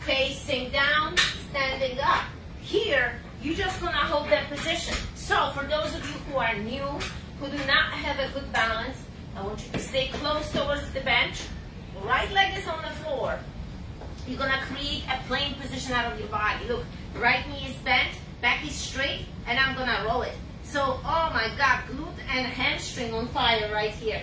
Facing down, standing up. Here, you're just gonna hold that position. So for those of you who are new, who do not have a good balance, I want you to stay close towards the bench. Right leg is on the floor. You're gonna create a plane position out of your body. Look, right knee is bent, back is straight, and I'm gonna roll it. So, oh my God, glute and hamstring on fire right here.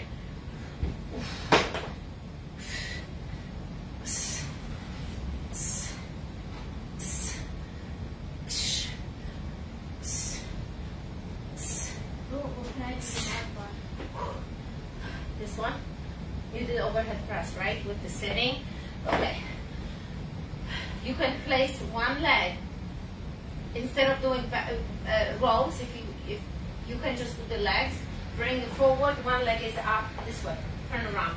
This one? You did overhead press, right? With the sitting? Okay. You can place one leg instead of doing ba- uh, rows. If you if you can just do the legs, bring it forward. One leg is up this way. Turn around.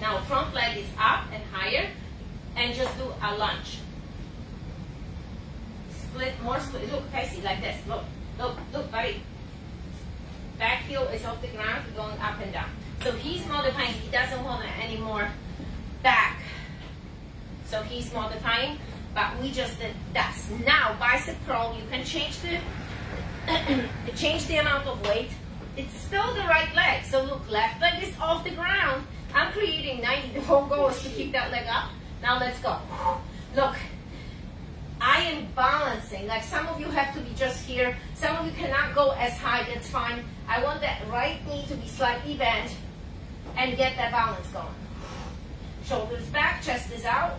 Now front leg is up and higher, and just do a lunge. Split more split. Look, Casey, like this. Look, look, look, buddy. Back heel is off the ground, going up and down. So he's modifying. He doesn't want it anymore back. So he's modifying, but we just did this. Now bicep curl, you can change the change the amount of weight. It's still the right leg. So look, left leg is off the ground. I'm creating 90. The whole goal is to keep that leg up. Now let's go. Look, I am balancing. Like some of you have to be just here. Some of you cannot go as high. That's fine. I want that right knee to be slightly bent and get that balance going. Shoulders back, chest is out.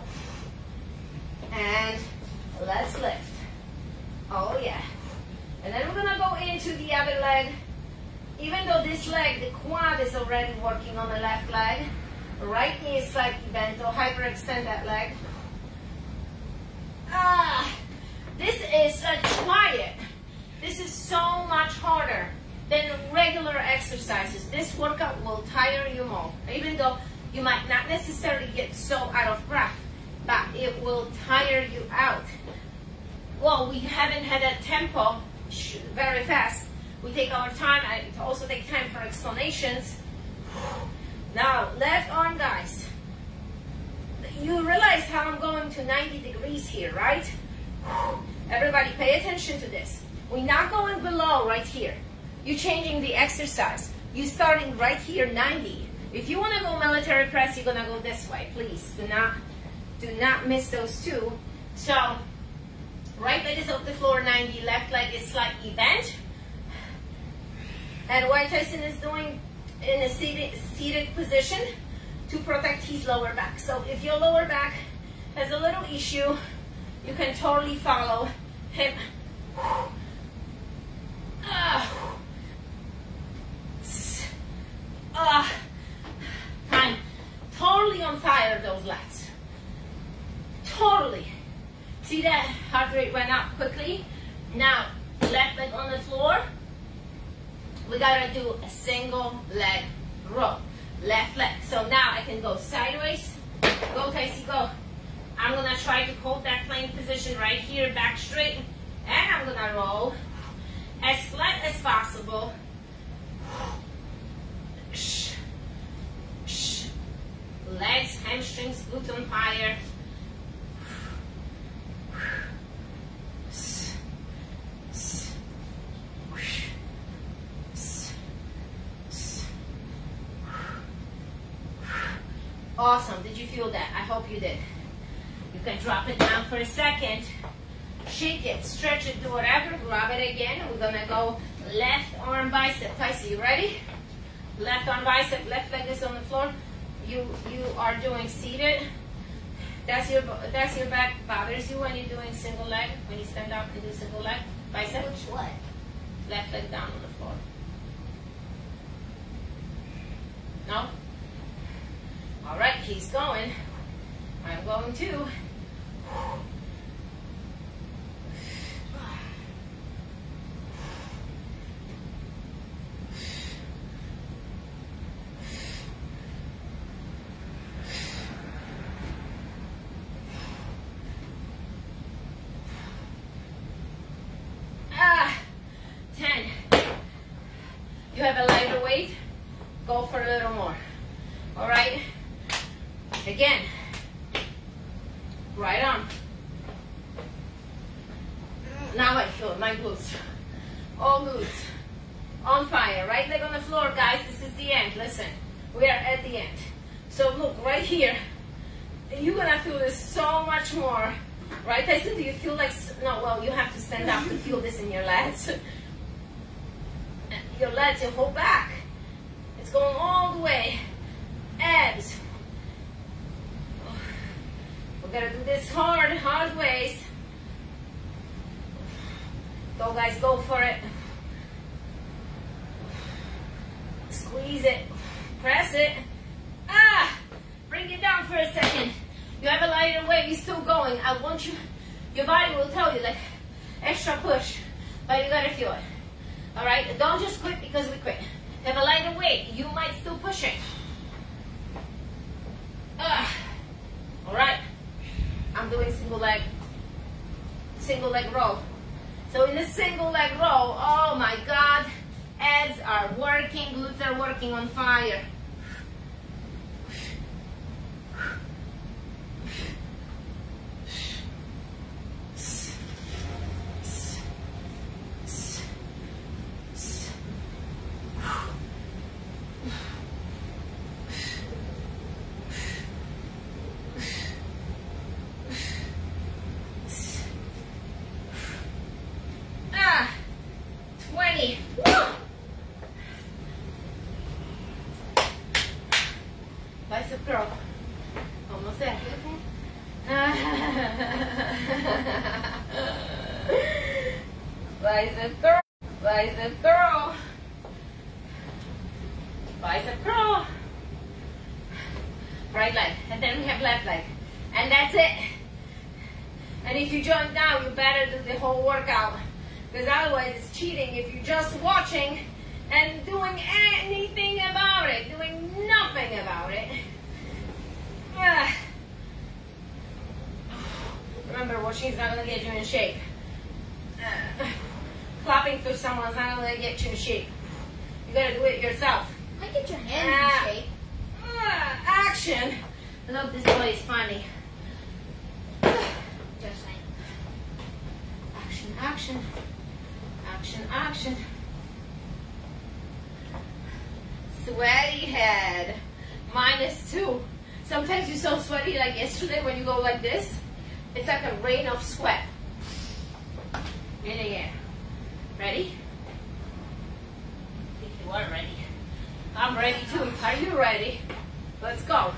And let's lift. Oh yeah. And then we're gonna go into the other leg. Even though this leg, the quad is already working on the left leg, right knee is slightly bent, so hyperextend that leg. Ah, this is a quiet. This is so much harder than regular exercises. This workout will tire you more, even though you might not necessarily get so out of breath, but it will tire you out. Well, we haven't had a tempo very fast. We take our time. I also take time for explanations. Now, left arm, guys. You realize how I'm going to 90 degrees here, right? Everybody pay attention to this. We're not going below right here. You're changing the exercise. You're starting right here, 90. If you want to go military press, you're going to go this way. Please do not, do not miss those two. So, right leg is off the floor, 90. Left leg is slightly bent. And what Tyson is doing in a seated, seated position to protect his lower back. So if your lower back has a little issue, you can totally follow him. Ah. Ah. Fine. Totally on fire, those lats. Totally. See that heart rate went up quickly? Now, left leg on the floor. We gotta do a single leg row. Left leg. So now I can go sideways. Go, Casey, go. I'm gonna try to hold that plank position right here, back straight. And I'm gonna roll as flat as possible. Legs, hamstrings, glutes on fire. Awesome. Did you feel that? I hope you did. You can drop it down for a second. Shake it, stretch it, do whatever. Grab it again. We're going to go left arm bicep. Tyson, you ready? Left arm bicep, left leg is on the floor. You you are doing seated. That's your that's your back bothers you when you're doing single leg. When you stand up and do single leg bicep. Which what? Left leg down on the floor. No? All right, he's going. I'm going too. Ah, 10. You have a lighter weight, go for a little more. Bicep curl. Bicep curl. Bicep curl. Right leg. And then we have left leg. And that's it. And if you join now, you better do the whole workout. Because otherwise it's cheating if you're just watching and doing anything about it, doing nothing about it. Ah. Remember, watching is not going to get you in shape. Uh, clapping for someone's not to get you in shape. You got to do it yourself. I get your hand Ah. in shape. Ah, action! Look, this boy is funny. Just like. Action, action. Action, action. Sweaty head. Minus two. Sometimes you're so sweaty like yesterday when you go like this. It's like a rain of sweat. In the air. Ready? I think you are ready. I'm ready too. Are you ready? Let's go.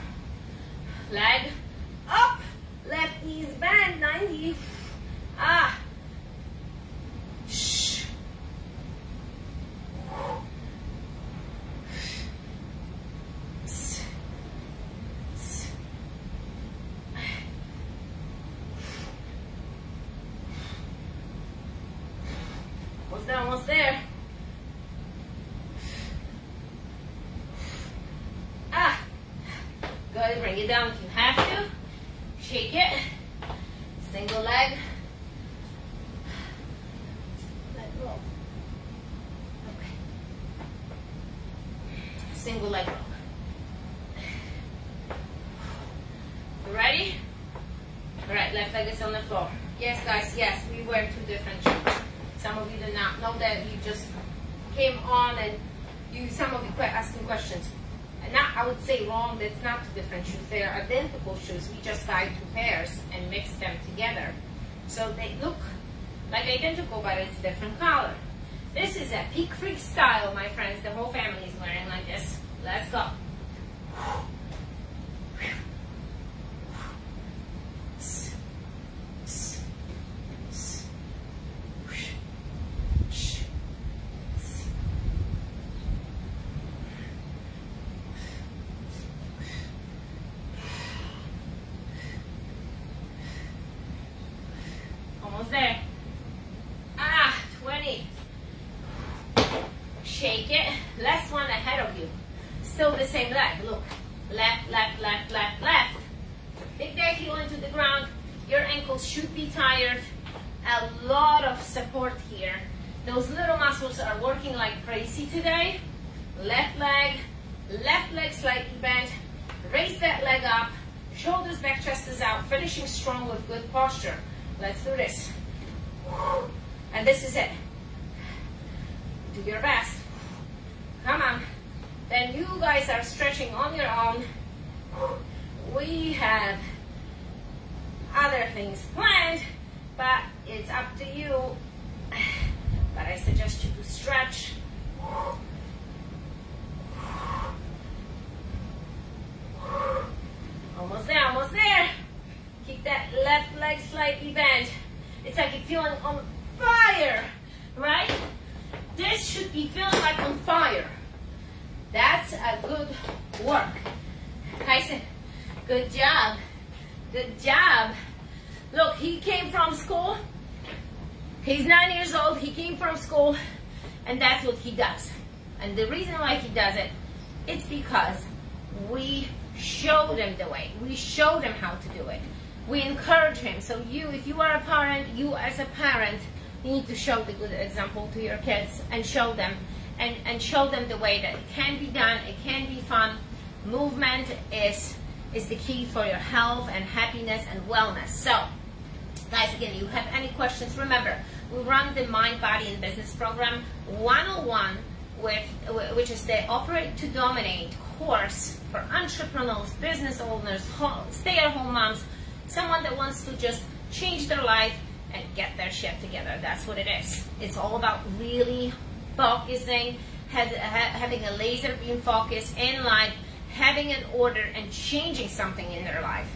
Leg up. Left knees bend 90. Ah. Shh. S- s- Almost there, almost there. Ah. Go ahead and bring it down if you have to. Shake it. Single leg. Let go. Okay. Single leg roll. You ready? All right, left leg is on the floor. Yes, guys, yes, we wear two different shoes. Some of you did not know that. You just came on and you, some of you quit asking questions. And not, Wrong, that's not two different shoes. They are identical shoes. We just buy two pairs and mix them together. So they look like identical, but it's different color. This is a peak freak style, my friends. The whole family is wearing like this. Let's go. So you, if you are a parent, you as a parent, you need to show the good example to your kids and show them and, and show them the way that it can be done, it can be fun. Movement is is the key for your health and happiness and wellness. So, guys, again, if you have any questions, remember, we run the Mind, Body, and Business Program 101, with, which is the Operate to Dominate course for entrepreneurs, business owners, stay-at-home moms, someone that wants to just change their life and get their shit together. That's what it is. It's all about really focusing, having a laser beam focus in life, having an order and changing something in their life.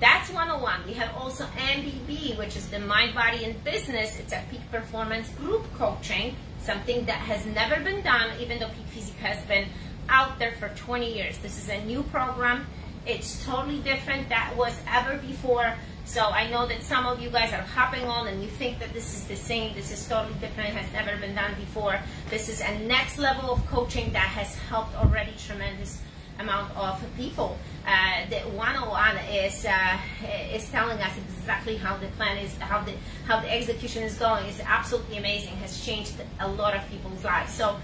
That's 101. We have also MBB, which is the Mind, Body, and Business. It's a peak performance group coaching, something that has never been done, even though Peak Physique has been out there for 20 years. This is a new program. It's totally different that was ever before. So I know that some of you guys are hopping on and you think that this is the same, this is totally different, has never been done before. This is a next level of coaching that has helped already tremendous amount of people. Uh, the 101 is uh, is telling us exactly how the plan is, how the how the execution is going. It's absolutely amazing. Has changed a lot of people's lives. So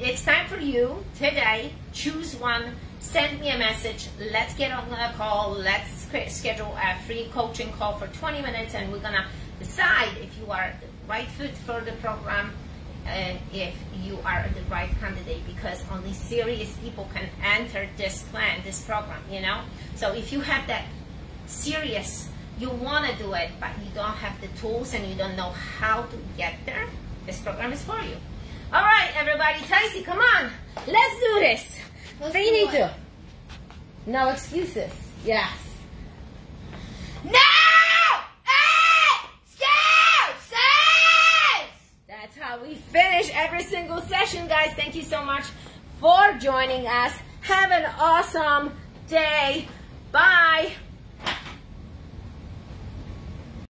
it's time for you today. Choose one. Send me a message. Let's get on a call. Let's schedule a free coaching call for 20 minutes, and we're gonna decide if you are the right fit for the program and if you are the right candidate because only serious people can enter this plan, this program, you know? So if you have that serious, you want to do it, but you don't have the tools and you don't know how to get there, this program is for you. All right, everybody, Tracy, come on. Let's do this. Do need to. No excuses. Yes. No! Excuses! That's how we finish every single session, guys. Thank you so much for joining us. Have an awesome day. Bye.